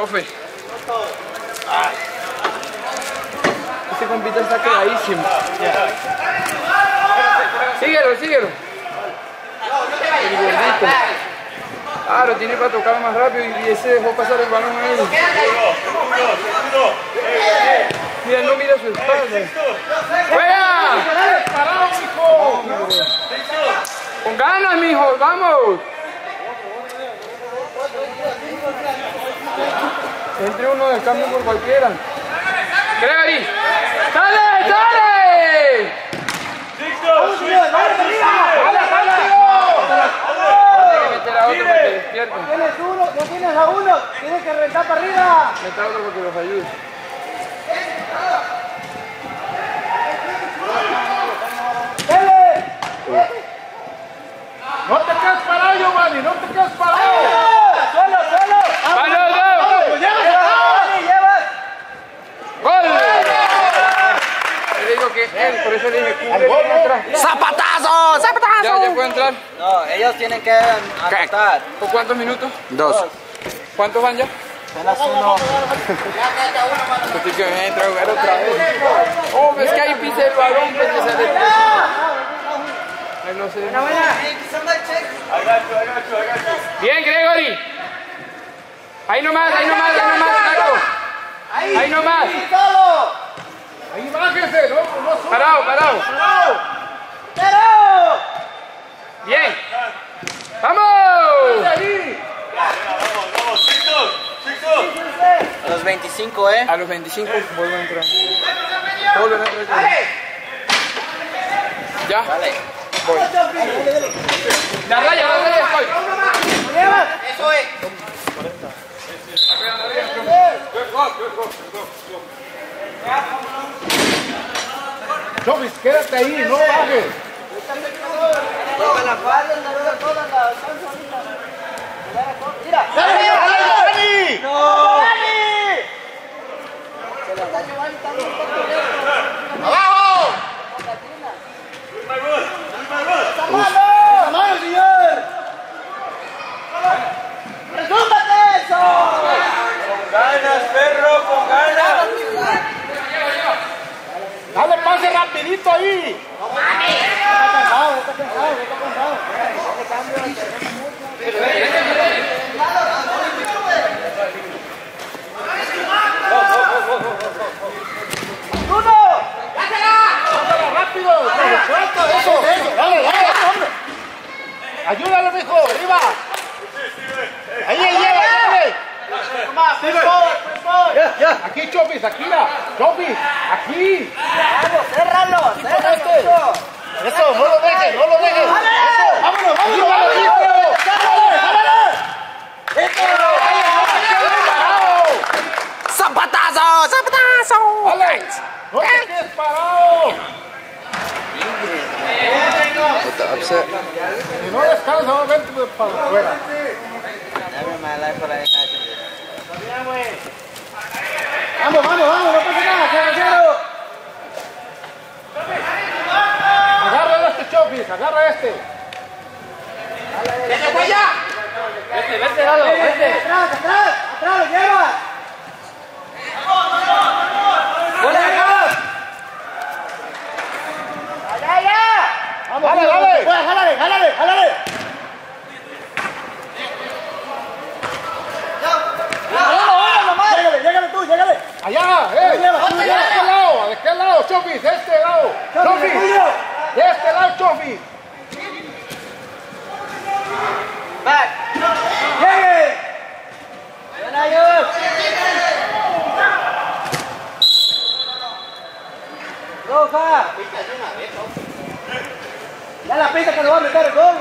estás mal, profe. Este compita está quedadísimo. Síguelo, síguelo. El gordito. Claro, tiene para tocar más rápido y ese dejó pasar el balón ahí. Mira, no mira su espalda. ¡Fuera! Con ganas, mijo, vamos. Entre uno de cambio por cualquiera. Gregory. ¡Dale, dale! ¡Dale, Tiene que meter a otro para que despierten. Tienes uno, no tienes a uno, tienes que rentar para arriba. Meter a otro porque los ayude. ¡Dale! ¡No te quedes parado, Giovanni! ¡No te quedes parado! ¡Solo, solo! ¡Vale, dos! ¡Dale, llevas! ¡Gol! Le digo que él, por eso le dije. ¿Ya, ya puede entrar? No, ellos tienen que anotar. ¿Por cuántos minutos? Dos. ¿Cuántos van ya? Apenas uno. Pues que me entra a jugar otra vez. Oh, es que ahí pisa el balón, pues que se le... Ay, no sé. Bien, Gregory. Ahí nomás, ahí nomás, ahí nomás. Ahí nomás. Ahí bájese, no, no Parado, parado. ¡Pero! Bien. ¡Vamos! A los 25, ¿eh? A los 25 vuelvo a entrar. Vuelvo a entrar. Ya. Dale. La raya, la raya, estoy. Eso es. Todas las faldas, todas las Mira. ¡Dale, Dani! ¡No! ¡Dani! Se está. ¡Abajo! ¡Está malo! ¡Está malo, señor! ¡Resúmate eso! ¡Ganas, perro, con ganas! Dale pase rapidito ahí. Está cansado, está cansado, está cansado. ¡Uno! Rápido. Suelta eso. Dale, dale, hombre. Ayúdalo, mijo. Arriba. Ahí, ahí, ahí. Ya, ya. Aquí, Chopis, aquí, mira. Chopis, aquí. Vamos, cérralo, cérralo. este. hijo. Eso, no lo dejes, no lo dejes. ¡Dale! Eso. Vámonos, vámonos. ¡Dale! hijo. ¡Dale! ¡Zapatazo! ¡Zapatazo! ¡Dale! ¡No te quedes parado! With the upset. Si no descansa, va a verte para afuera. Vamos, vamos, vamos, no pasa nada, cero, cero. Agarra este ¡Vete para allá! Vete, vete, Lalo, vete. Atrás, atrás, atrás, lo llevas. Allá, allá. Vamos, Dale, vamos, dale. pues, jálale, jálale, jálale. Llégale, llégale tú, llégale. Allá, eh. Lleva, tú ¿De este lado? ¿De qué lado, Chofis? De este lado. Chofis. De este lado, Chofis. Llegue. Roja. Ya la pinta que lo va a meter el gol.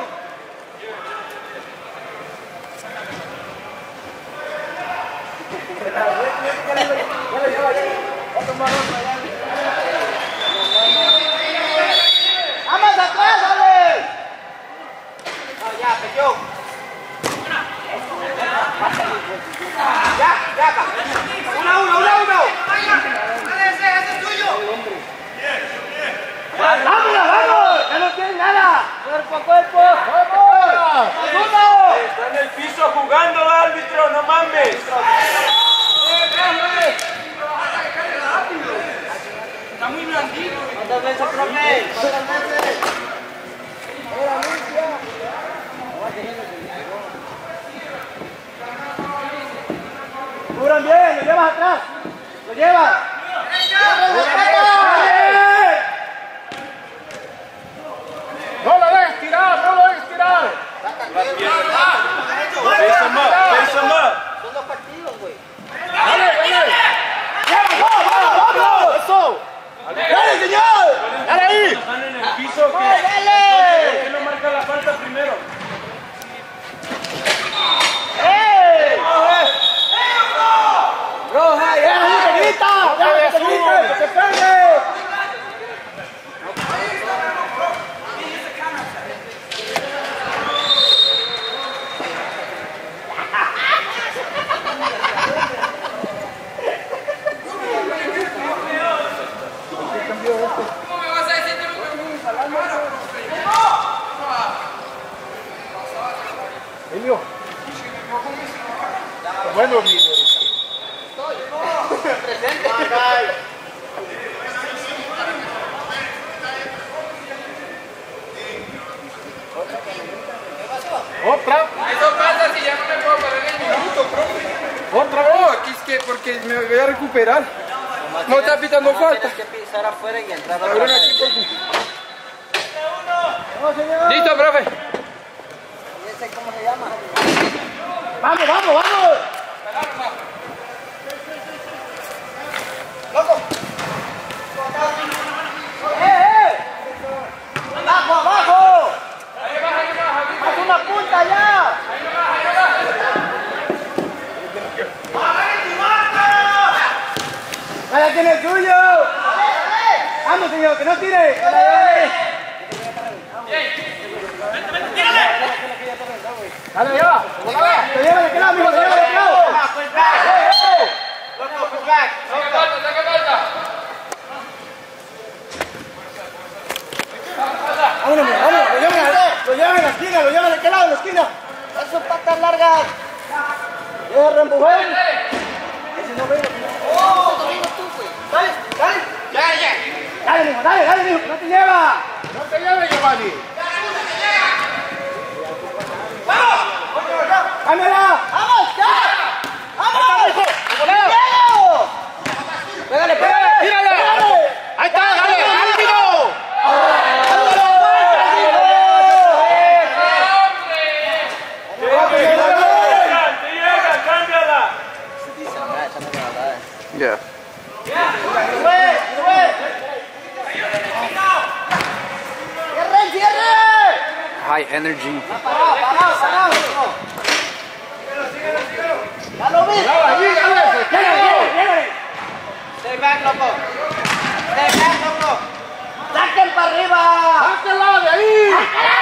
¡Vamos atrás, dale! No, ya, peñón. Ya, ya, pa. Una, uno, una, uno. ¡Vámonos, vamos! ¡Ya no tiene nada! ¡Cuerpo a cuerpo! ¡Vamos! ¡Uno! Está en el piso jugando árbitro, no mames. ¿Cuántas veces, profe? ¿Cuántas veces? Cubran bien, lo llevas atrás. Lo llevas. No lo dejes tirar, no lo dejes tirar. Pesa más, pesa más. Dale, dale. ¡Vamos, vamos! ¡Eso! ¡Dale, señor! ¡Dale ahí! En el piso que, ¡Dale! ¿por qué no marca la falta primero. ¡Eh! ¡Roja! ¡Ya, que grita! ¡Ya, que te grite! ¡Que te pegue! Emilio. Bueno, Emilio. Otra. Eso pasa si ya no me puedo parar en el minuto, profe. Otra vez. No, aquí es que porque me voy a recuperar. No está pitando falta. que pisar afuera y entrar Abren otra aquí por Listo, profe. ¿Y ese cómo se llama? ¡Vamos, vamos, vamos! Llégale, llégale! back, loco. Stay back, loco. ¡Saquen para arriba! ¡Sáquenla de ahí!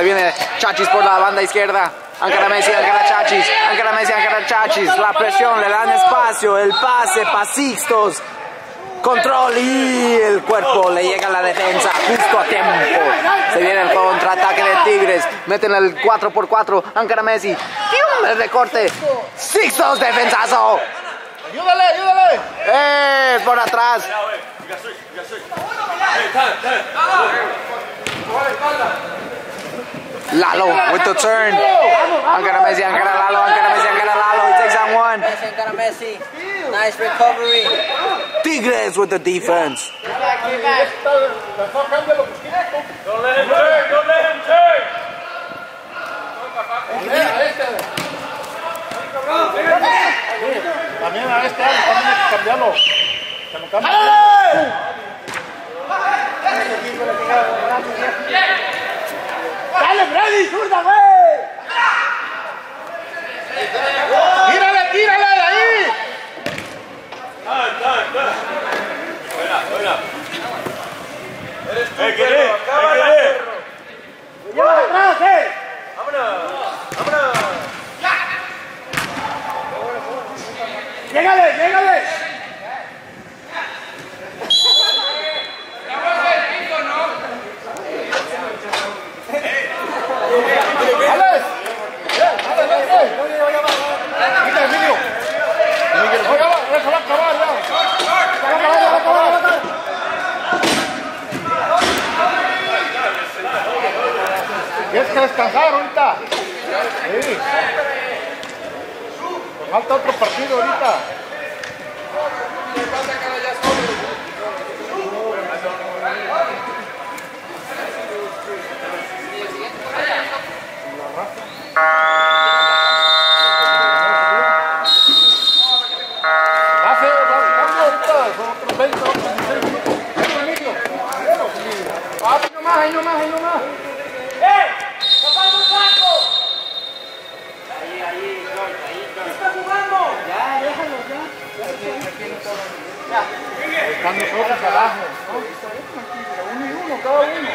Se viene Chachis por la banda izquierda. Ankara Messi, Ankara Chachis. Ankara Messi, Ankara Chachis. La presión, le dan espacio. El pase para Sixtos. Control y el cuerpo le llega a la defensa justo a tiempo. Se viene el contraataque de Tigres. Meten el 4x4. Ankara Messi. El recorte. Sixtos, defensazo. Ayúdale, ayúdale. ¡Eh! Por atrás. Hey, time, time. Lalo with the turn. Ankara Messi, Ankara Lalo, Ankara Messi, Ankara Lalo. He takes on one. Messi, got a Messi. Nice recovery. Tigres with the defense. Get back, get back. Mejor cámbialo, poquito. Don't let him turn, don't let him turn. A. También a este, también hay que cambiarlo. Se lo cambia. ¡Dale, Freddy! ¡Zurda, güey! ¡Tírale, tírale de ahí! Buena, buena. Get in, hey, get in. ¡Lleva atrás, eh! ¡Llégale, llégale! ¡Alex! ¡Dale, dale, dale! ¡Quita, Emilio! Emilio, ¡Oiga, va, déjala acabar ya! ¡Ya va a acabar, ya va a acabar, ya va a acabar! Tienes que descansar ahorita. Falta otro partido ahorita. Hace, cambio ahorita, son otros 20, otros 16 minutos. Ven, Emilio. Ah, ahí nomás, ahí nomás, ahí nomás. Están nosotros abajo. ¿no? Uno y uno, cada uno.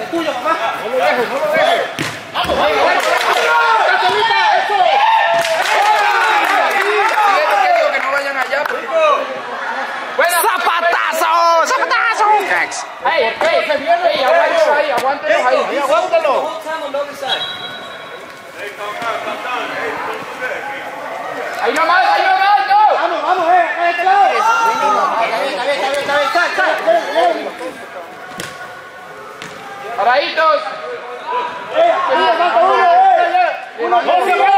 Es tuyo, papá. No lo dejes, no lo dejes. aguántelos ahí. Ahí, aguántalo. Whole time on the other side. Ahí nomás, ahí nomás, no. Vamos, vamos, eh, acá de este lado. Está bien, está bien, está bien, está bien. Sal, sal. Paraditos. Eh, ah, falta uno, eh. Uno, dos, dos.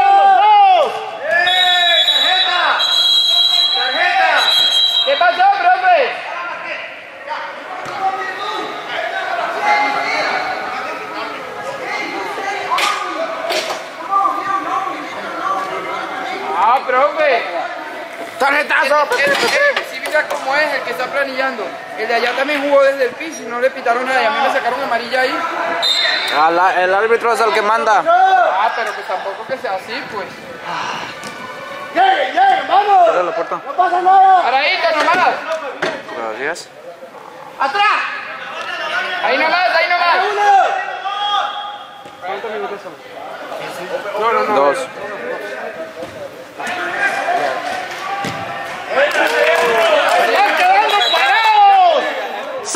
¿Qué pasó, profe? Ah, profe. ¡Tarjetazo! El, el, el- si mira cómo es el que está planillando. El de allá también jugó desde el piso y no le pitaron nada. Y a mí me sacaron amarilla ahí. Ah, la- El árbitro es el que manda. Ah, pero pues tampoco que sea así, pues. Lleguen, lleguen, vamos. Cierra la puerta. No pasa nada. Paradito nomás. Gracias. ¡Atrás! Ahí nomás, ahí nomás. Uno. Dos.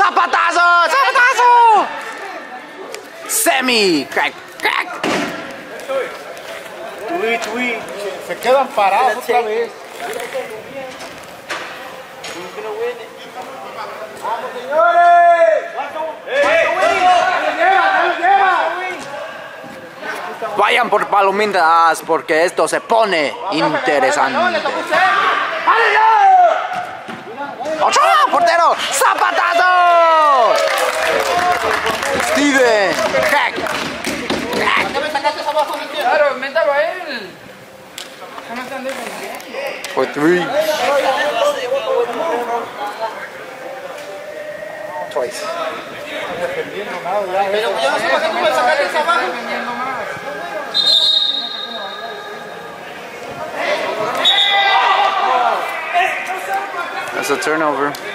¡Zapatazo! ¡Zapatazo! Semi. Crack, crack. Chuy, chuy. Se quedan parados otra vez. ¡Vamos, señores! Vayan por palomitas porque esto se pone interesante. ¡Ochoa, portero! ¡Zapatazo! Steven. Crack. Claro, métalo a él. ¿Cómo están defendiendo? For three. Twice. Pero yo no sé para qué tú me sacaste esa abajo. That's a turnover.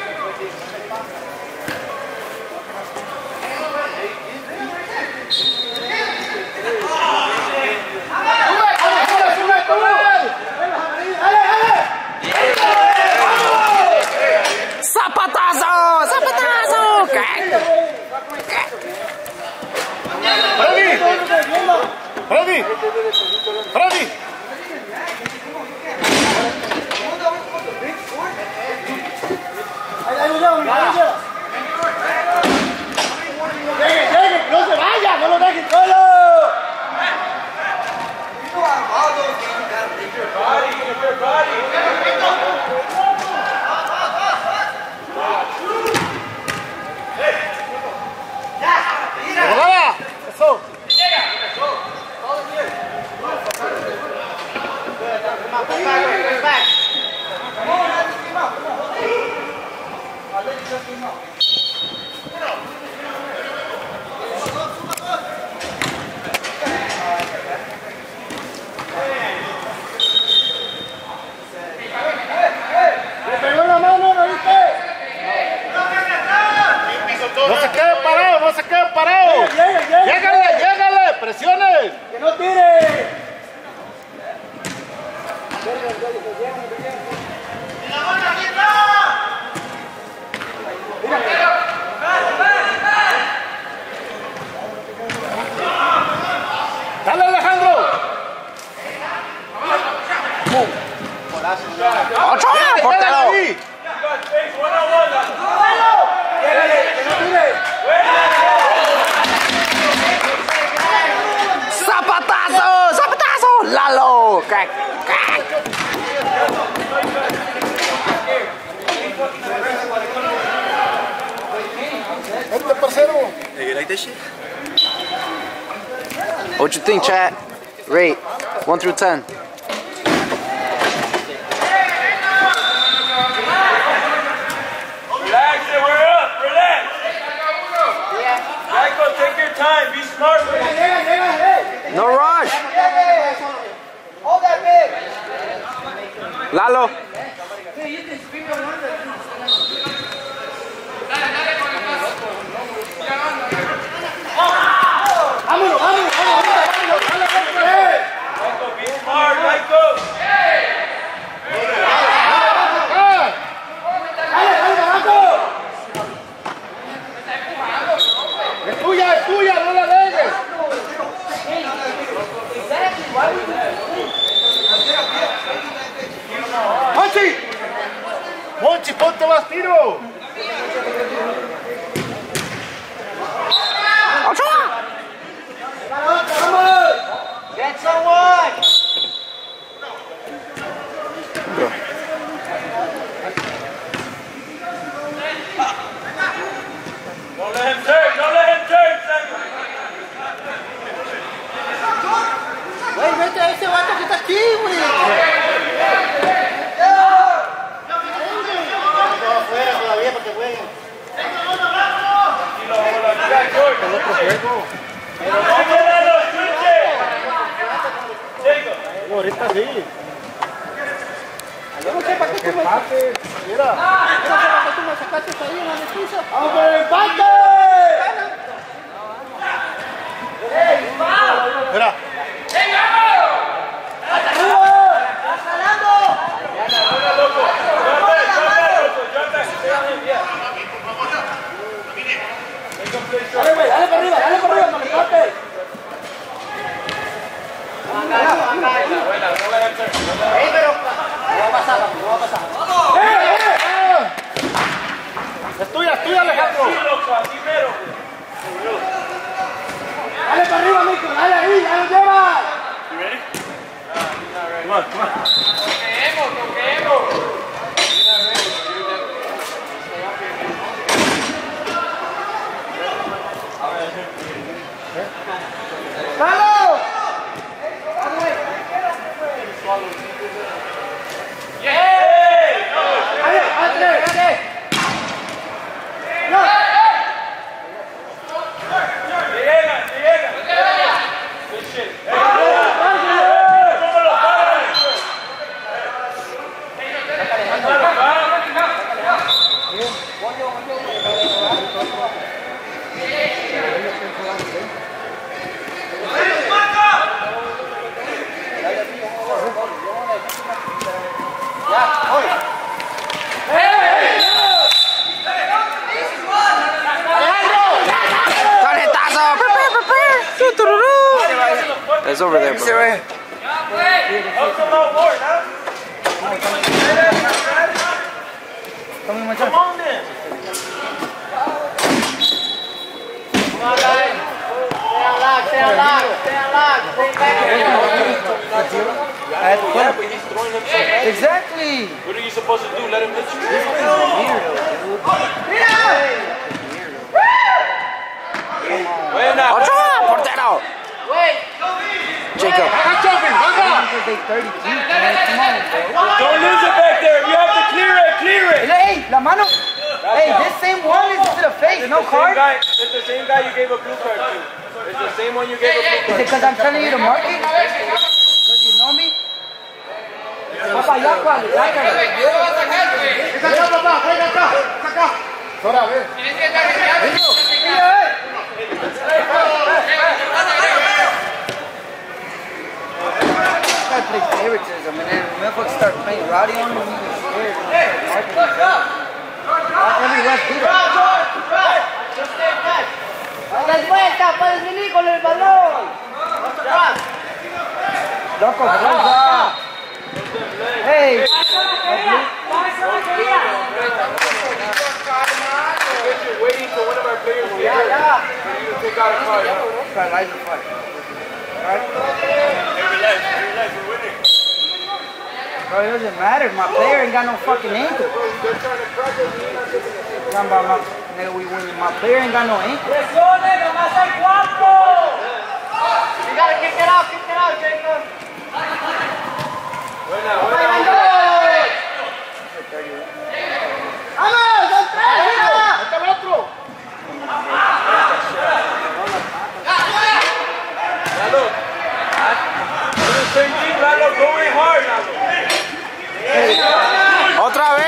0. Hey, you like that shit? What you think, chat? Rate 1 through 10. Time. Be smart with it. No rush. Hold that big. Lalo. You can vámonos, vámonos, vámonos, vámonos, vámonos, vámonos, vámonos, vámonos, Monchi, ponte más tiro. over there. Bro. Come on then. Come on, guys. Stay stay stay back He's throwing himself. Exactly. What are you supposed to do? Let him hit you? Yeah. Otra. Wait. Jacob. Don't lose it back there. You have to clear it, clear it. Hey, la mano. Hey, this same one is to the face, no Same card. guy, it's the same guy you gave a blue card to. It's the same one you gave a blue card to. Is it because I'm telling you to mark it? Because you know me? Papá, ya cuál, ya cuál. ¡Esa acá, papá! ¡Venga acá! ¡Esa acá! Ahora, a ver. This guy plays favoritism, and then when motherfuckers start playing rowdy on him, he gets scared. and starts marking himself. Every ref do that. ¡Das vuelta! ¡Puedes venir con el balón! Loco, close Hey, You're waiting for one of our players to get hurt. For you to take out a card. huh? try light the fight. Every life, every life, we're winning. Bro, it doesn't matter. My player ain't got no fucking ankle. Talking about my, nigga, we winning. My player ain't got no ankle. ¡Presione! ¡Nomás hay cuatro! You gotta kick it out, kick it out, Jacob. Buena, buena. ¡Vamos! ¡Son tres! ¡Ahí está el otro! Lalo. You're the same team, Lalo. Go in hard, Lalo. ¡Otra vez!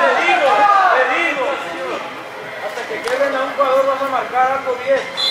Te digo, te digo. Hasta que queden a un jugador vas a marcar algo bien.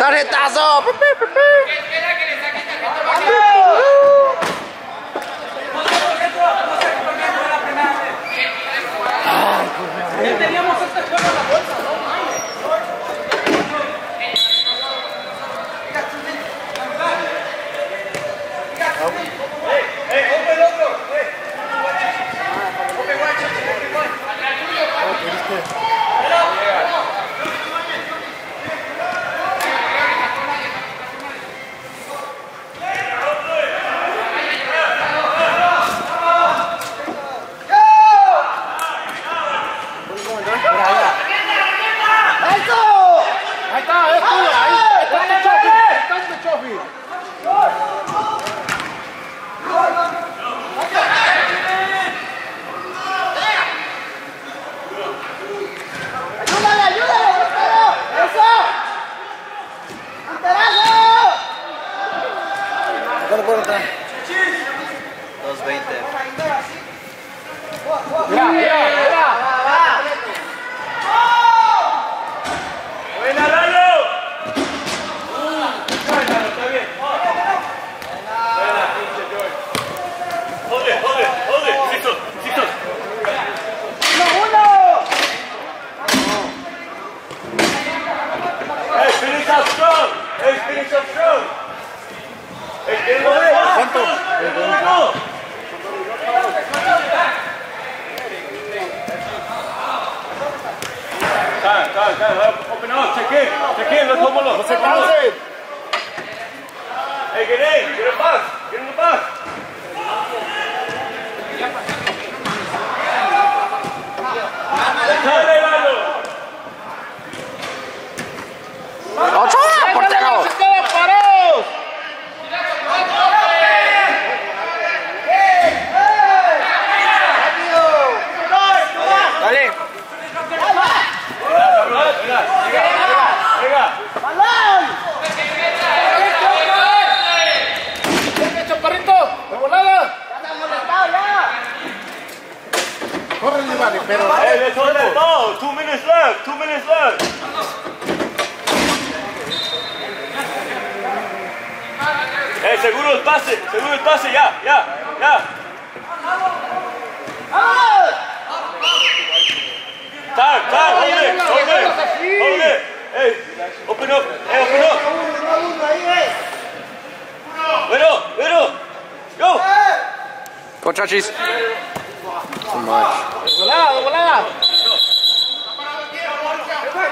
¡Tarjetazo! Ahí está, es tuyo. Ahí está el chofi. Está el chofi. ¡Ayúdale, ayúdale, portero! ¡Eso! ¡Anterazo! ¿Cuánto puedo entrar? 220. Mira, mira, Open up, check in, check in, let's up. No se cansen. Hey, get in, get a bus, get in the bus. Pase, seguro el pase, ya, ya, ya. Time, time, hold it, hold it, hold it. Hey, open up, hey, open up. Bueno, bueno, go. Go, Chachis. Too much. ¡De volada, volada!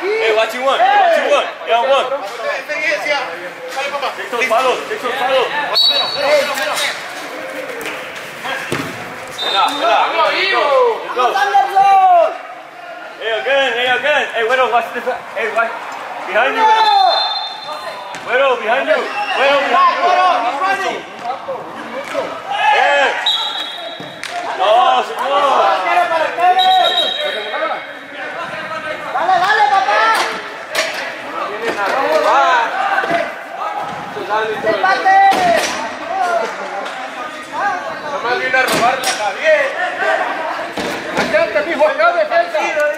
Hey, watching one, watching one, yeah, one. Those palos, those palos. Hey, again, hey, again. Hey, Güero, watch this. Hey, watch. Behind you, Güero. Güero, behind you. Güero, behind you. Yeah. No, señor. ¡Dale, dale, papá! ¡Empate! Nomás vino a robarla, Javier. ¡Acá te mijo, acá defensa!